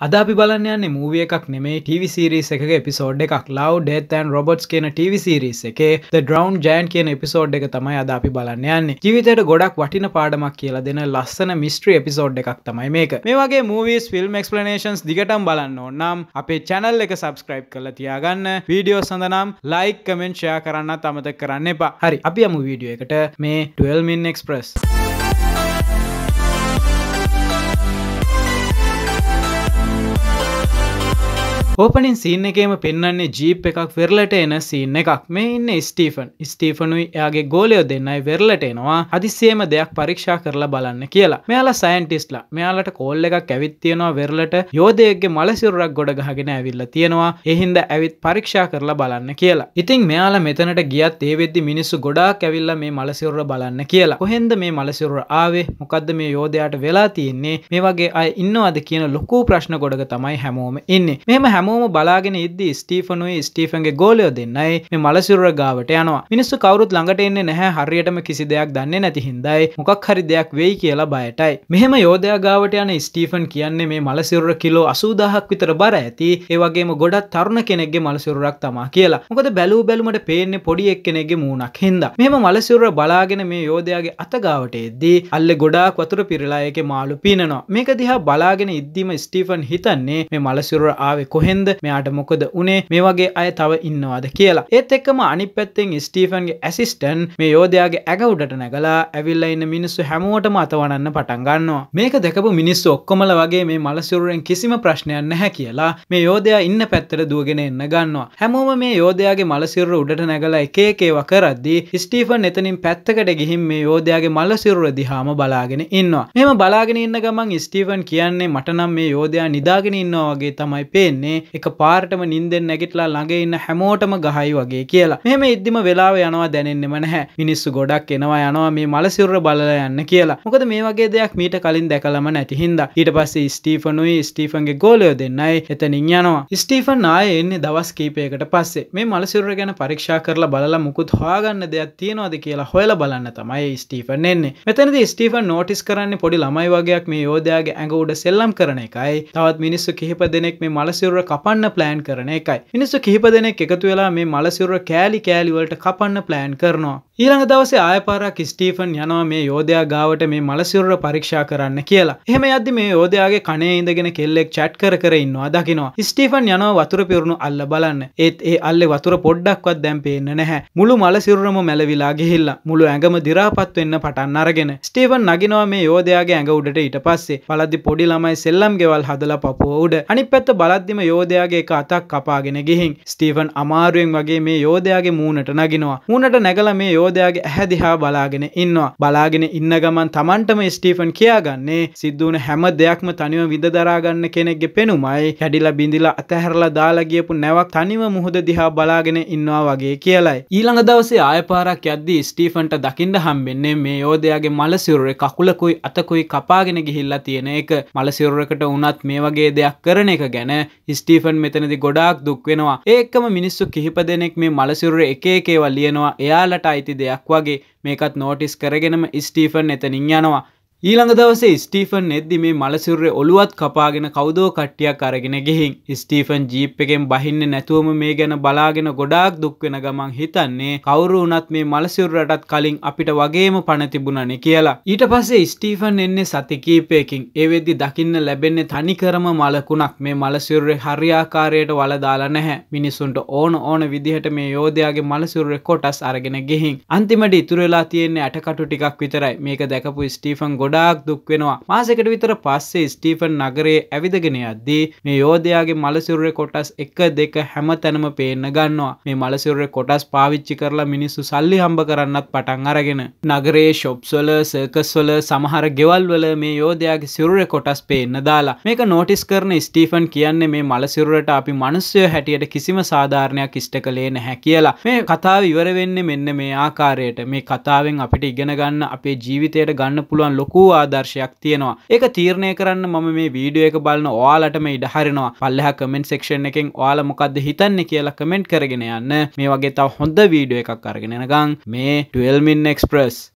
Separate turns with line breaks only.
අද අපි බලන්න යන්නේ මූවිය එකක් නෙමේ TV සිරිස් එක එපිසෝඩ් එකක්. ලව් ඩෙත්තන් රොබොට්ස් කියන TV සිරිස් එකේ The Drown Giant කියන එපිසෝඩ් එක තමයි අද අපි බලන්න යන්නේ. ජීවිතයට ගොඩක් වටින පාඩමක් කියලා දෙන ලස්සන මිස්ට්‍රී එපිසෝඩ් එකක් තමයි මේක. මේ වගේ මූවිස් ෆිල්ම් එක්ස්පලනේෂන්ස් දිගටම් බලන්න ඕන්නම් අපේ චැනල් එක සබස්ක්‍රයිබ් කළ තියාගන්න. වීඩියෝ සඳනම් ලයික් කමෙන්ට් ෂයා කරන්න අමතක කරන්න එපා. හරි අපි යමු වීඩියෝ එකට. මේ 12 මින් එක්ස්ප්‍රස් ඕපනින් සීන් එකේම පෙන්න්නේ ජීප් එකක් වෙරලට එන සීන් එකක්. මේ ඉන්න ස්ටීෆන්. ස්ටීෆනුයි එයාගේ ගෝලයෝ දෙන්නයි වෙරලට එනවා. හදිසියම දෙයක් පරීක්ෂා කරලා බලන්න කියලා. මෙයාලා සයින්ටිස්ලා මෙයාලට කෝල් එකක් ඇවිත් තියෙනවා වෙරලට යෝධයගේ මලසිරුරක් ගොඩ ගහගෙන ඇවිල්ල තියෙනවා. එහින්ද ඇවිත් පරීක්ෂා කරලා බලන්න කියලා. ඉතින් මෙයාලා මෙතනට ගියත් ඒ වෙද්දි මිනිස්සු ගොඩාක් ඇවිල්ලා මේ මලසිරුර බලන්න කියලා. කොහෙන්ද මේ මලසිරුර ආවේ? මොකද්ද මේ යෝධයාට වෙලා තියෙන්නේ? මේ වගේ අය ඉන්නවද කියන ලොකු ප්‍රශ්න ගොඩක තමයි හැමෝම ඉන්නේ. මෙහෙම හැම හැමෝම බලාගෙන ඉද්දි ස්ටීෆනුයි ස්ටීෆන්ගේ ගෝලයෝ දෙන්නයි. මේ මලසිරුර ගාවට යනවා. මිනිස්සු කවුරුත් ළඟට එන්නේ නැහැ. හරියටම කිසි දෙයක් දන්නේ නැති හින්දායි. මොකක් හරි දෙයක් වෙයි කියලා බයටයි. මෙහෙම යෝධයා ගාවට යන ස්ටීෆන් කියන්නේ මේ මලසිරුර කිලෝ 80000ක් විතර බර ඇති. ඒ වගේම ගොඩක් තරුණ කෙනෙක්ගේ මලසිරුරක් තමා කියලා. මොකද බැලූ බැලුමට පේන්නේ පොඩි එක්කෙනෙක්ගේ මූණක් හින්දා. මෙහෙම මලසිරුර බලාගෙන මේ යෝධයාගේ අත ගාවට එද්දී අල්ලේ ගොඩාක් වතුර පිරලා ඒකේ මාළු පීනනවා. මේක දිහා බලාගෙන ඉද්දිම ස්ටීෆන් හිතන්නේ මේ මලසිරුර ආවේ කොහෙන්ද කොහෙන්ද මෙයාට මොකද උනේ? මේ වගේ අය තව ඉන්නවාද කියලා. ඒත් එක්කම අනිත් පැත්තෙන් ස්ටීෆන්ගේ ඇසිස්ටන් මේ යෝධයාගේ ඇග උඩට නැගලා ඇවිල්ලා ඉන්න මිනිස්සු හැමෝටම අතවනන්න පටන් ගන්නවා. මේක දැකපු මිනිස්සු ඔක්කොමල වගේ මේ මලසිරුරෙන් කිසිම ප්‍රශ්නයක් නැහැ කියලා මේ යෝධයා ඉන්න පැත්තට දුවගෙන එන්න ගන්නවා. හැමෝම මේ යෝධයාගේ මලසිරුර උඩට නැගලා එක එක ඒවා කරද්දී ස්ටීෆන් එතනින් පැත්තකට ගිහින් මේ යෝධයාගේ මලසිරුර දිහාම බලාගෙන ඉන්නවා. මෙහෙම බලාගෙන ඉන්න ගමන් ස්ටීෆන් කියන්නේ මට නම් මේ යෝධයා නිදාගෙන ඉන්නවා වගේ තමයි පේන්නේ. එක පාරටම නින්දෙන් නැගිටලා ළඟ ඉන්න හැමෝටම ගහයි වගේ කියලා. මෙහෙම ඉද්දිම වෙලාව යනවා දැනෙන්නෙම නැහැ. මිනිස්සු ගොඩක් එනවා යනවා මේ මලසිරුර බලලා යන්න කියලා. මොකද මේ වගේ දෙයක් මීට කලින් දැකලම නැති හින්දා. ඊට පස්සේ ස්ටීෆනුයි ස්ටීෆන්ගේ ගෝලයෝ දෙන්නයි එතනින් යනවා. ස්ටීෆන් ආයේ එන්නේ දවස් කීපයකට පස්සේ. මේ මලසිරුර ගැන පරීක්ෂා කරලා බලලා මුකුත් හොයාගන්න දෙයක් තියනවද කියලා හොයලා බලන්න තමයි ස්ටීෆන් එන්නේ. මෙතනදී ස්ටීෆන් නෝටිස් කරන්නේ පොඩි ළමයි වගේක් මේ යෝධයාගේ ඇඟ උඩ සෙල්ලම් කරන එකයි. තවත් මිනිස්සු කිහිප දෙනෙක් මේ මලසිරුර කපන්න ප්ලෑන් කරන එකයි. මිනිස්සු කිහිප දෙනෙක් එකතු වෙලා මේ මලසිරුර කෑලි කෑලි වලට කපන්න ප්ලෑන් කරනවා. ඊළඟ දවසේ ආය පාරක් ස්ටීෆන් යනවා මේ යෝධයා ගාවට මේ මලසිරුර පරීක්ෂා කරන්න කියලා. එහෙම යද්දි මේ යෝධයාගේ කනේ ඉඳගෙන කෙල්ලෙක් චැට් කර කර ඉන්නවා දකිනවා. ස්ටීෆන් යනවා වතුර පිරුණු අල්ල බලන්න. ඒත් ඒ අල්ලේ වතුර පොඩ්ඩක්වත් දැන් පේන්න නැහැ. මුළු මලසිරුරම මැලවිලා ගිහිල්ලා මුළු ඇඟම දි รา පත් වෙන්න පටන් අරගෙන ස්ටීෆන් නගිනවා මේ යෝධයාගේ ඇඟ උඩට ඊට පස්සේ බලද්දි පොඩි ළමයි සෙල්ලම් ගෙවල් හදලා පපුව උඩ. අනිත් පැත්ත බලද්දිම යෝධයාගේ එක අතක් කපාගෙන ගිහින් ස්ටීෆන් අමාරුවෙන් වගේ මේ යෝධයාගේ මූණට නගිනවා. මූණට නැගලා මේ යෝධයාගේ ඇහැ දිහා බලාගෙන ඉන්නවා. බලාගෙන ඉන්න ගමන් Tamanටම ස්ටීෆන් කියාගන්නේ සිද්ධ වුණ හැම දෙයක්ම තනිව විඳ දරා ගන්න කෙනෙක්ගේ පෙනුමයි. කැඩිලා බිඳිලා අතහැරලා දාලා ගියපු නැවක් තනිව මුහුද දිහා බලාගෙන ඉන්නවා වගේ කියලයි. ඊළඟ දවසේ ආය පාරක් යද්දී ස්ටීෆන්ට දකින්න හම්බෙන්නේ මේ යෝධයාගේ මල සිරුරේ කකුලකුයි අතකුයි කපාගෙන ගිහිල්ලා තියෙන එක. මල සිරුරකට වුණත් මේ වගේ දෙයක් කරන එක ගැන ස්ටීෆන් මෙතනදි ගොඩාක් දුක් වෙනවා ඒකම මිනිස්සු කිහිප දෙනෙක් මේ මලසිරුර එක එකේවල් ලියනවා එයාලට අයිති දෙයක් වගේ. මේකත් නෝටිස් කරගෙනම ස්ටීෆන් එතනින් යනවා. ඊළඟ දවසේ ස්ටීෆන් එද්දි මේ මලසිරුරේ ඔළුවත් කපාගෙන කවුදෝ කට්ටියක් අරගෙන ගිහින් ස්ටීෆන් ජීප් එකෙන් බහින්නේ නැතුවම මේ ගැන බලාගෙන ගොඩාක් දුක් වෙන ගමන් හිතන්නේ කවුරු වුණත් මේ මලසිරුරටත් කලින් අපිට වගේම පණ තිබුණනේ කියලා. ඊට පස්සේ ස්ටීෆන් එන්නේ සති කීපයකින්. ඒ වෙද්දි දකින්න ලැබෙන්නේ තනිකරම මලකුණක්. මේ මලසිරුරේ හරියාකාරයට වල දාලා නැහැ. මිනිසුන්ට ඕන ඕන විදිහට මේ යෝධයාගේ මලසිරුරේ කොටස් අරගෙන ගිහින් අන්තිමට ඉතුරු වෙලා තියෙන්නේ ඇටකටු ටිකක් විතරයි. මේක දැකපු ස්ටීෆන් ගොඩාක් දුක් වෙනවා. මාසෙකට විතර පස්සේ ස්ටීෆන් නගරේ ඇවිදගෙන යද්දී මේ යෝධයාගේ මලසිරුරේ කොටස් එක දෙක හැම තැනම පේන්න ගන්නවා. මේ මලසිරුරේ කොටස් පාවිච්චි කරලා මිනිස්සු සල්ලි හම්බ කරන්නත් පටන් අරගෙන නගරේ ෂොප්ස් වල සර්කස් වල සමහර ගෙවල් වල මේ යෝධයාගේ සිරුරේ කොටස් පේන්න දාලා මේක නෝටිස් කරන ස්ටීෆන් කියන්නේ මේ මලසිරුරට අපි මිනිස්සු හැටියට කිසිම සාධාරණයක් ඉෂ්ට කළේ නැහැ කියලා. මේ කතාව ඉවර වෙන්නේ මෙන්න මේ ආකාරයට. මේ කතාවෙන් අපිට ඉගෙන ගන්න අපේ ජීවිතයට ගන්න පුළුවන් ලොකු ලොකු ආදර්ශයක් තියෙනවා. ඒක තීරණය කරන්න මම මේ වීඩියෝ එක බලන ඔයාලටම ඉඩ හරිනවා. පල්ලෙහා කමෙන්ට් සෙක්ෂන් එකෙන් ඔයාලා මොකද්ද හිතන්නේ කියලා කමෙන්ට් කරගෙන යන්න. මේ වගේ තව හොඳ වීඩියෝ එකක් අරගෙන එනකන් මේ 12 min express